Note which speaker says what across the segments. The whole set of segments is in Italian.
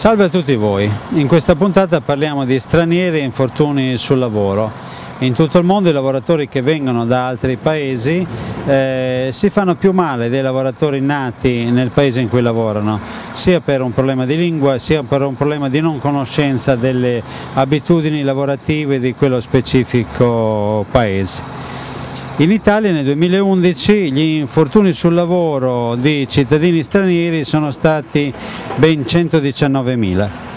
Speaker 1: Salve a tutti voi, in questa puntata parliamo di stranieri e infortuni sul lavoro. In tutto il mondo i lavoratori che vengono da altri paesi eh, si fanno più male dei lavoratori nati nel paese in cui lavorano, sia per un problema di lingua sia per un problema di non conoscenza delle abitudini lavorative di quello specifico paese. In Italia nel 2011 gli infortuni sul lavoro di cittadini stranieri sono stati ben 119.000.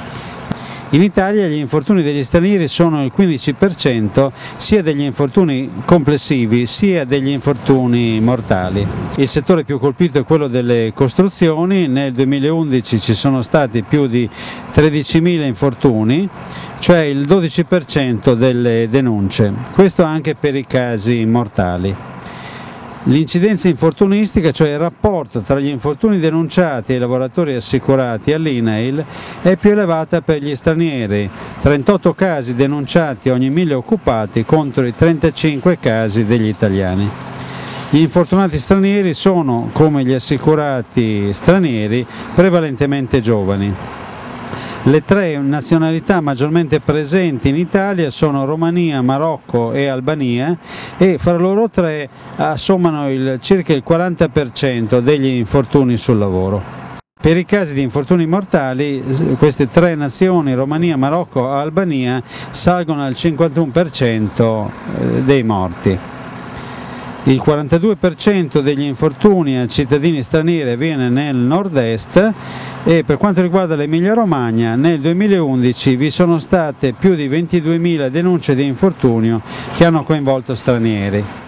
Speaker 1: In Italia gli infortuni degli stranieri sono il 15% sia degli infortuni complessivi sia degli infortuni mortali. Il settore più colpito è quello delle costruzioni, nel 2011 ci sono stati più di 13.000 infortuni, cioè il 12% delle denunce, questo anche per i casi mortali. L'incidenza infortunistica, cioè il rapporto tra gli infortuni denunciati e i lavoratori assicurati all'INAIL, è più elevata per gli stranieri, 38 casi denunciati ogni 1000 occupati contro i 35 casi degli italiani. Gli infortunati stranieri sono, come gli assicurati stranieri, prevalentemente giovani. Le tre nazionalità maggiormente presenti in Italia sono Romania, Marocco e Albania e fra loro tre assommano il, circa il 40% degli infortuni sul lavoro. Per i casi di infortuni mortali queste tre nazioni, Romania, Marocco e Albania, salgono al 51% eh, dei morti. Il 42% degli infortuni a cittadini stranieri avviene nel nord-est e per quanto riguarda l'Emilia Romagna nel 2011 vi sono state più di 22.000 denunce di infortunio che hanno coinvolto stranieri.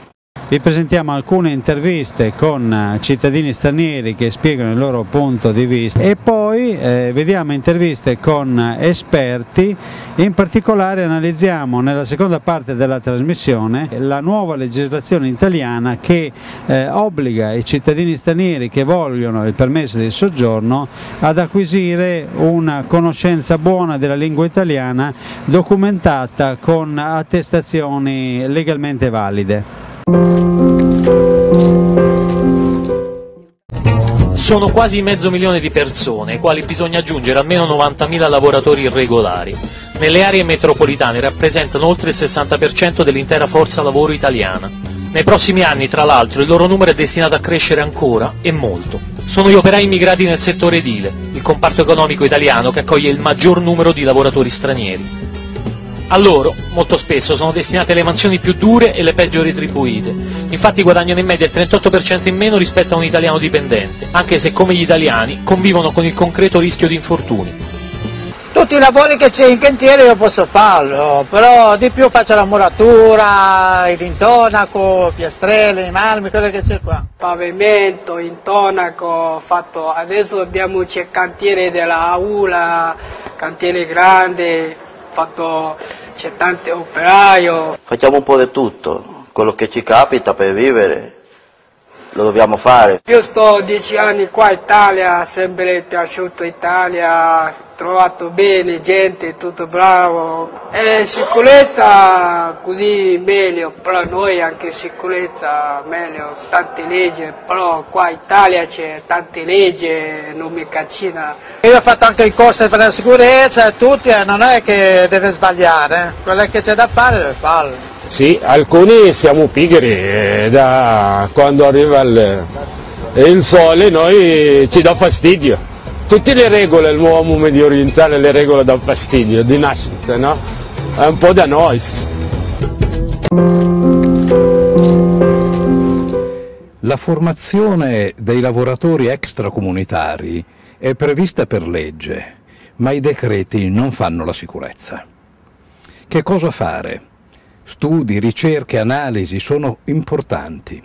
Speaker 1: Vi presentiamo alcune interviste con eh, cittadini stranieri che spiegano il loro punto di vista e poi eh, vediamo interviste con esperti, in particolare analizziamo nella seconda parte della trasmissione la nuova legislazione italiana che eh, obbliga i cittadini stranieri che vogliono il permesso di soggiorno ad acquisire una conoscenza buona della lingua italiana documentata con attestazioni legalmente valide.
Speaker 2: Sono quasi mezzo milione di persone, ai quali bisogna aggiungere almeno 90.000 lavoratori irregolari. Nelle aree metropolitane rappresentano oltre il 60% dell'intera forza lavoro italiana. Nei prossimi anni, tra l'altro, il loro numero è destinato a crescere ancora e molto. Sono gli operai immigrati nel settore edile, il comparto economico italiano che accoglie il maggior numero di lavoratori stranieri. A loro, molto spesso, sono destinate le mansioni più dure e le peggio retribuite. Infatti guadagnano in media il 38% in meno rispetto a un italiano dipendente, anche se come gli italiani convivono con il concreto rischio di infortuni.
Speaker 3: Tutti i lavori che c'è in cantiere io posso farlo, però di più faccio la muratura, il intonaco, piastrelle, i marmi, quello che c'è qua.
Speaker 4: Pavimento, intonaco, fatto, adesso abbiamo il cantiere della aula, cantiere grande, fatto, c'è tanti operaio.
Speaker 5: Facciamo un po' di tutto, quello che ci capita per vivere lo dobbiamo fare.
Speaker 4: Io sto dieci anni qua in Italia, sempre piaciuto Italia, trovato bene, gente, tutto bravo. E sicurezza così meglio, però noi anche sicurezza meglio, tante leggi, però qua in Italia c'è tante leggi, non mi caccina.
Speaker 3: Io ho fatto anche i corsi per la sicurezza e tutti, e non è che deve sbagliare, eh. quello che c'è da fare deve farlo.
Speaker 6: Sì, alcuni siamo pigri, eh, da quando arriva il, il sole noi ci dà fastidio. Tutte le regole, l'uomo medio orientale le regole dà fastidio, di nascita, no? È un po' da noi.
Speaker 7: La formazione dei lavoratori extracomunitari è prevista per legge, ma i decreti non fanno la sicurezza. Che cosa fare? Studi, ricerche, analisi sono importanti.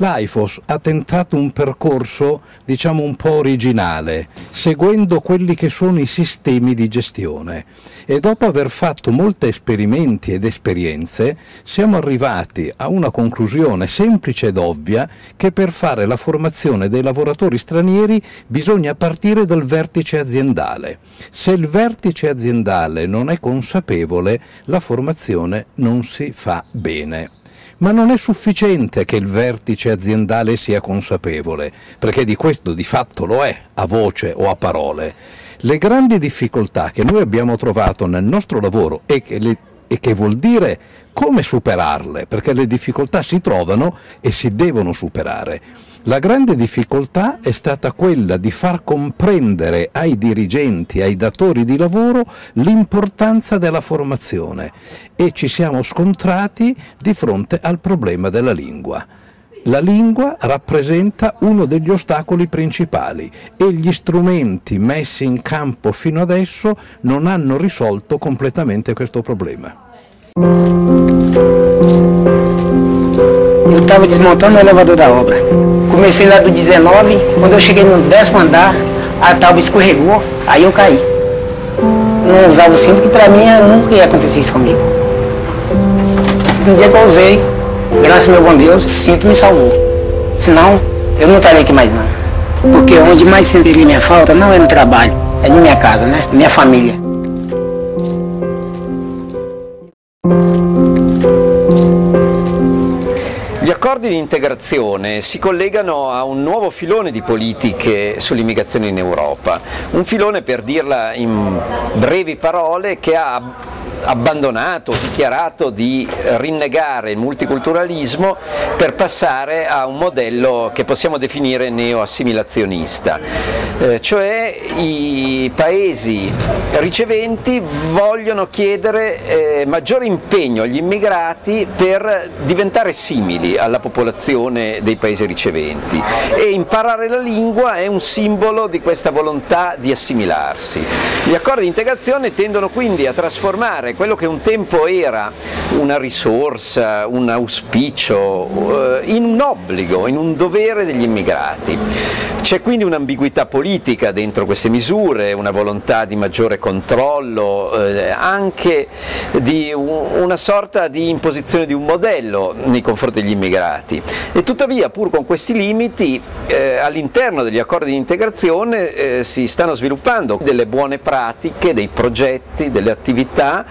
Speaker 7: L'AIFOS ha tentato un percorso, diciamo, un po' originale, seguendo quelli che sono i sistemi di gestione e dopo aver fatto molti esperimenti ed esperienze siamo arrivati a una conclusione semplice ed ovvia che per fare la formazione dei lavoratori stranieri bisogna partire dal vertice aziendale. Se il vertice aziendale non è consapevole, la formazione non si fa bene. Ma non è sufficiente che il vertice aziendale sia consapevole, perché di questo di fatto lo è, a voce o a parole. Le grandi difficoltà che noi abbiamo trovato nel nostro lavoro e che, le, e che vuol dire come superarle, perché le difficoltà si trovano e si devono superare. La grande difficoltà è stata quella di far comprendere ai dirigenti, ai datori di lavoro l'importanza della formazione e ci siamo scontrati di fronte al problema della lingua. La lingua rappresenta uno degli ostacoli principali e gli strumenti messi in campo fino adesso non hanno risolto completamente questo problema.
Speaker 8: Eu estava desmontando o elevador da obra. Comecei lá do 19, quando eu cheguei no décimo andar, a tábua escorregou, aí eu caí. Não usava o cinto, porque para mim nunca ia acontecer isso comigo. No dia que eu usei, graças ao meu bom Deus, o cinto me salvou. Senão, eu não estaria aqui mais não. Porque onde mais sentiria minha falta não é no trabalho, é de minha casa, né? Minha família.
Speaker 9: Integrazione si collegano a un nuovo filone di politiche sull'immigrazione in Europa, un filone per dirla in brevi parole che ha abbandonato, dichiarato di rinnegare il multiculturalismo per passare a un modello che possiamo definire neo-assimilazionista, eh, cioè i paesi riceventi vogliono chiedere eh, maggiore impegno agli immigrati per diventare simili alla popolazione dei paesi riceventi e imparare la lingua è un simbolo di questa volontà di assimilarsi. Gli accordi di integrazione tendono quindi a trasformare quello che un tempo era una risorsa, un auspicio, eh, in un obbligo, in un dovere degli immigrati. C'è quindi un'ambiguità politica dentro queste misure, una volontà di maggiore controllo, eh, anche di una sorta di imposizione di un modello nei confronti degli immigrati. E tuttavia, pur con questi limiti, eh, all'interno degli accordi di integrazione eh, si stanno sviluppando delle buone pratiche, dei progetti, delle attività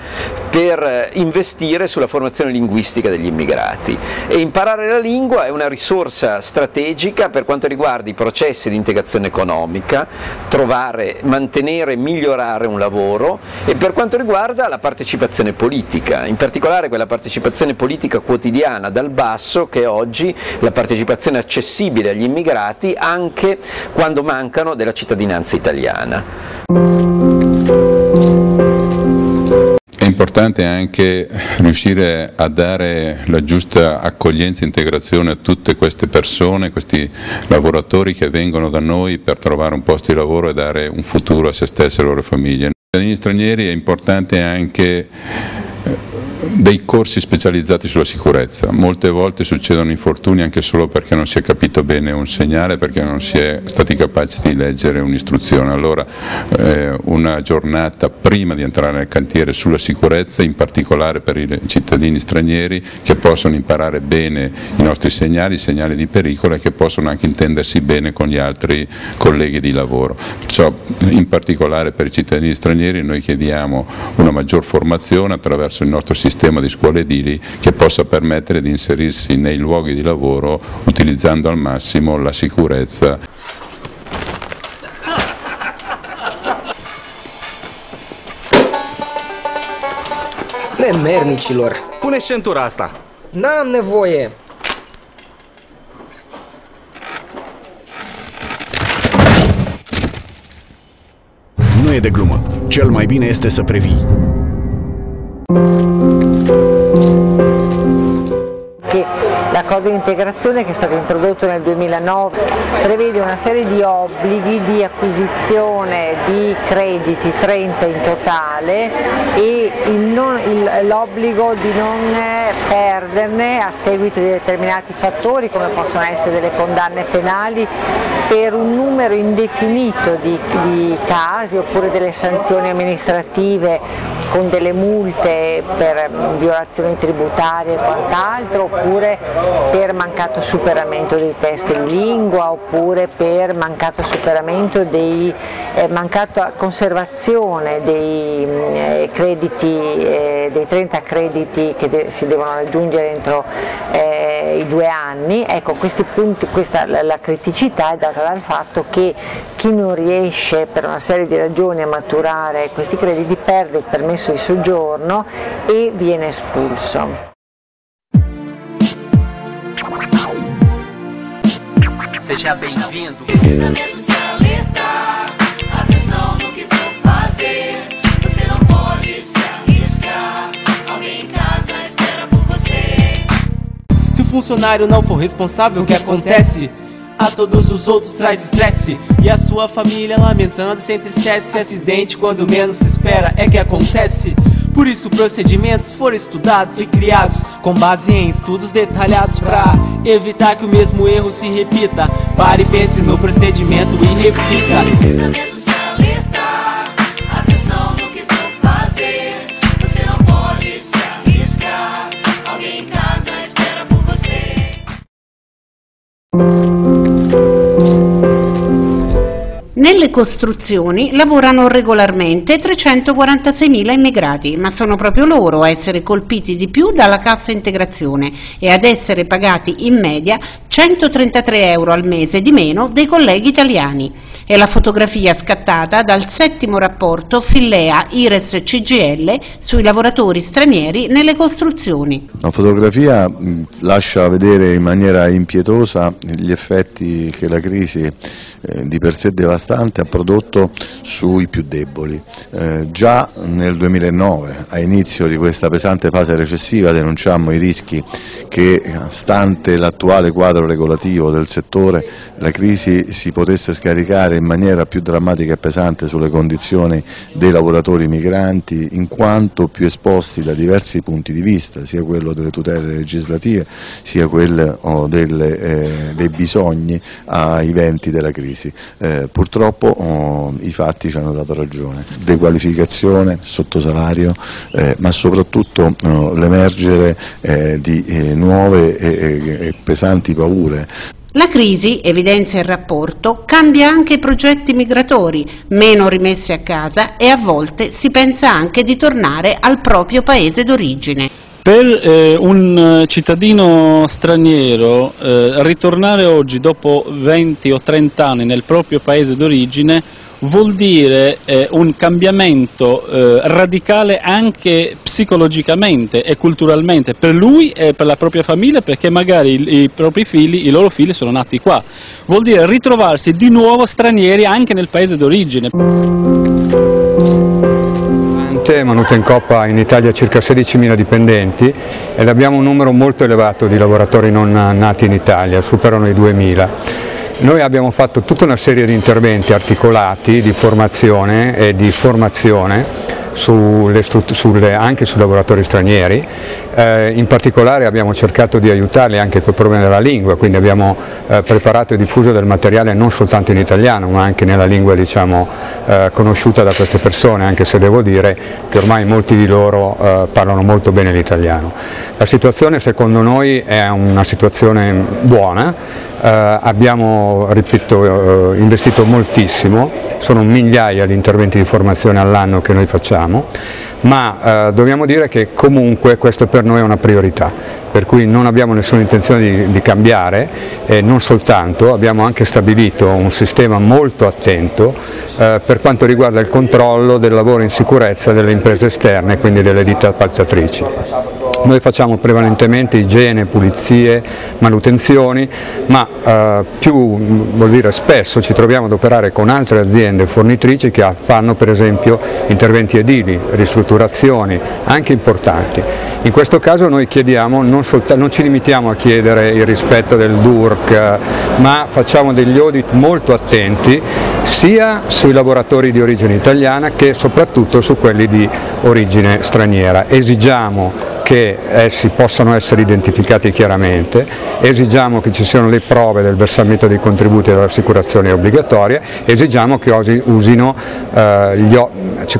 Speaker 9: per investire sulla formazione linguistica degli immigrati. E imparare la lingua è una risorsa strategica per quanto riguarda i processi di integrazione economica, trovare, mantenere e migliorare un lavoro e per quanto riguarda la partecipazione politica, in particolare quella partecipazione politica quotidiana dal basso che è oggi la partecipazione accessibile agli immigrati anche quando mancano della cittadinanza italiana.
Speaker 10: Importante anche riuscire a dare la giusta accoglienza e integrazione a tutte queste persone, questi lavoratori che vengono da noi per trovare un posto di lavoro e dare un futuro a se stessi e alle loro famiglie. Per i stranieri è importante anche dei corsi specializzati sulla sicurezza. Molte volte succedono infortuni anche solo perché non si è capito bene un segnale, perché non si è stati capaci di leggere un'istruzione. Allora eh, una giornata prima di entrare nel cantiere sulla sicurezza, in particolare per i cittadini stranieri che possono imparare bene i nostri segnali, i segnali di pericolo e che possono anche intendersi bene con gli altri colleghi di lavoro. Perciò in particolare per i cittadini stranieri noi chiediamo una maggior formazione attraverso il nostro sistema di scuole edili che possa permettere di inserirsi nei luoghi di lavoro utilizzando al massimo la sicurezza.
Speaker 11: Nemernicilor, pune centura asta. N-am nevoie.
Speaker 12: Nu e de glumă. Cel mai bine este să previi.
Speaker 13: Che l'accordo di integrazione che è stato introdotto nel 2009 prevede una serie di obblighi di acquisizione di crediti, 30 in totale, e l'obbligo di non perderne a seguito di determinati fattori come possono essere delle condanne penali per un numero indefinito di, di casi oppure delle sanzioni amministrative con delle multe per violazioni tributarie e quant'altro oppure per mancato superamento dei test in lingua oppure per mancato superamento dei eh, mancata conservazione dei eh, crediti eh, dei 30 crediti che de si devono raggiungere entro eh, i due anni ecco punti questa la criticità è data dal fatto che chi non riesce per una serie di ragioni a maturare questi crediti perde il permesso di soggiorno e viene espulso.
Speaker 14: Seja bem-vindo. Precisa mesmo se alertar. Atenção no que for fazer. Você não pode se arriscar. Alguém em casa espera por você.
Speaker 15: Se o funcionário não for responsável, o que acontece? A todos os outros traz estresse E a sua família lamentando se entristece Acidente quando menos se espera é que acontece por isso procedimentos foram estudados e criados com base em estudos detalhados para evitar que o mesmo erro se repita. Pare pense no procedimento e reflita.
Speaker 14: Precisa mesmo se alertar. Atenção no que for fazer. Você não pode se arriscar. Alguém em casa espera por você.
Speaker 16: Nelle costruzioni lavorano regolarmente 346.000 immigrati, ma sono proprio loro a essere colpiti di più dalla cassa integrazione e ad essere pagati in media 133 euro al mese di meno dei colleghi italiani. È la fotografia scattata dal settimo rapporto Fillea Ires CGL sui lavoratori stranieri nelle costruzioni.
Speaker 17: La fotografia mh, lascia vedere in maniera impietosa gli effetti che la crisi eh, di per sé devastante ha prodotto sui più deboli. Eh, già nel 2009, a inizio di questa pesante fase recessiva, denunciammo i rischi che, stante l'attuale quadro regolativo del settore, la crisi si potesse scaricare in maniera più drammatica e pesante sulle condizioni dei lavoratori migranti, in quanto più esposti da diversi punti di vista, sia quello delle tutele legislative, sia quello delle, eh, dei bisogni ai venti della crisi. Eh, purtroppo oh, i fatti ci hanno dato ragione, dequalificazione, sottosalario, eh, ma soprattutto oh, l'emergere eh, di eh, nuove e pesanti paure.
Speaker 16: La crisi, evidenzia il rapporto, cambia anche i progetti migratori, meno rimessi a casa e a volte si pensa anche di tornare al proprio paese d'origine.
Speaker 18: Per eh, un cittadino straniero eh, ritornare oggi dopo 20 o 30 anni nel proprio paese d'origine vuol dire eh, un cambiamento eh, radicale anche psicologicamente e culturalmente per lui e per la propria famiglia perché magari i, i propri figli, i loro figli sono nati qua. Vuol dire ritrovarsi di nuovo stranieri anche nel paese d'origine.
Speaker 19: Manuta in Coppa in Italia circa 16.000 dipendenti ed abbiamo un numero molto elevato di lavoratori non nati in Italia, superano i 2.000. Noi abbiamo fatto tutta una serie di interventi articolati di formazione e di formazione sulle, sulle, anche sui lavoratori stranieri, eh, in particolare abbiamo cercato di aiutarli anche col problema della lingua, quindi abbiamo eh, preparato e diffuso del materiale non soltanto in italiano ma anche nella lingua diciamo, eh, conosciuta da queste persone, anche se devo dire che ormai molti di loro eh, parlano molto bene l'italiano. La situazione secondo noi è una situazione buona, Uh, abbiamo ripeto, uh, investito moltissimo, sono migliaia di interventi di formazione all'anno che noi facciamo, ma uh, dobbiamo dire che comunque questo per noi è una priorità, per cui non abbiamo nessuna intenzione di, di cambiare e non soltanto, abbiamo anche stabilito un sistema molto attento per quanto riguarda il controllo del lavoro in sicurezza delle imprese esterne, quindi delle ditte appaltatrici. Noi facciamo prevalentemente igiene, pulizie, manutenzioni, ma eh, più vuol dire spesso ci troviamo ad operare con altre aziende fornitrici che fanno per esempio interventi edili, ristrutturazioni, anche importanti. In questo caso noi chiediamo, non, non ci limitiamo a chiedere il rispetto del DURC, ma facciamo degli audit molto attenti sia sui lavoratori di origine italiana che soprattutto su quelli di origine straniera. Esigiamo che essi possano essere identificati chiaramente, esigiamo che ci siano le prove del versamento dei contributi dell'assicurazione obbligatoria, esigiamo che usino, eh, gli,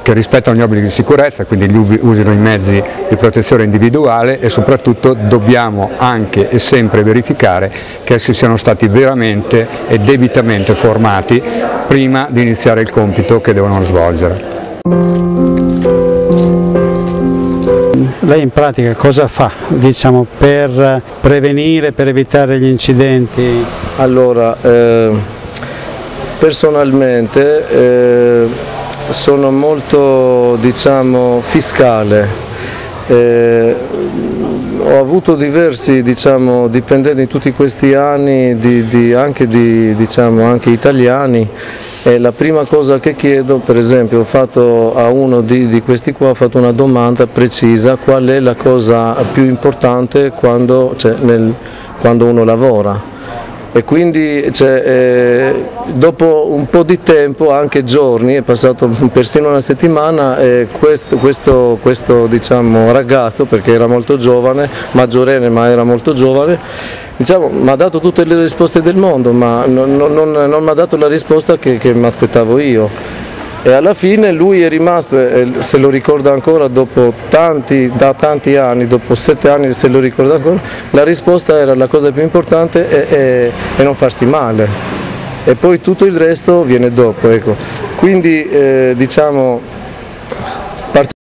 Speaker 19: che rispettano gli obblighi di sicurezza, quindi usino i mezzi di protezione individuale e soprattutto dobbiamo anche e sempre verificare che essi siano stati veramente e debitamente formati prima di iniziare il compito che devono svolgere.
Speaker 1: Lei in pratica cosa fa diciamo, per prevenire, per evitare gli incidenti?
Speaker 20: Allora, eh, personalmente eh, sono molto diciamo, fiscale. Eh, ho avuto diversi diciamo, dipendenti in tutti questi anni, di, di, anche, di, diciamo, anche italiani, e la prima cosa che chiedo, per esempio, fatto a uno di, di, questi qua, ho fatto una domanda precisa, qual è la cosa più importante quando, cioè, nel, quando uno lavora. E quindi cioè, eh, dopo un po' di tempo, anche giorni, è passato persino una settimana, eh, questo, questo, questo diciamo, ragazzo, perché era molto giovane, maggiorenne ma era molto giovane, diciamo, mi ha dato tutte le risposte del mondo, ma non, non, non mi ha dato la risposta che, che mi aspettavo io e alla fine lui è rimasto, se lo ricorda ancora dopo tanti, da tanti anni, dopo sette anni se lo ricorda ancora, la risposta era la cosa più importante è non farsi male e poi tutto il resto viene dopo. Ecco. Quindi eh, diciamo